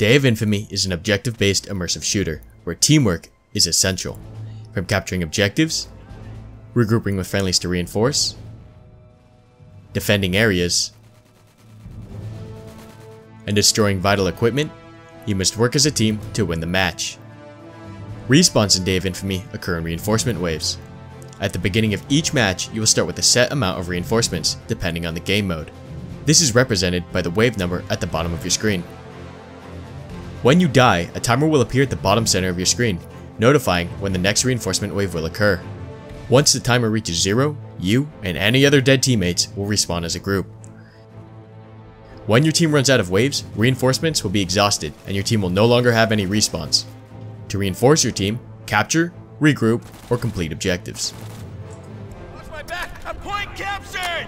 Day of Infamy is an objective-based immersive shooter, where teamwork is essential. From capturing objectives, regrouping with friendlies to reinforce, defending areas, and destroying vital equipment, you must work as a team to win the match. Respawns in Day of Infamy occur in reinforcement waves. At the beginning of each match, you will start with a set amount of reinforcements, depending on the game mode. This is represented by the wave number at the bottom of your screen. When you die, a timer will appear at the bottom center of your screen, notifying when the next reinforcement wave will occur. Once the timer reaches zero, you and any other dead teammates will respawn as a group. When your team runs out of waves, reinforcements will be exhausted and your team will no longer have any respawns. To reinforce your team, capture, regroup, or complete objectives. Watch my back! I'm point captured!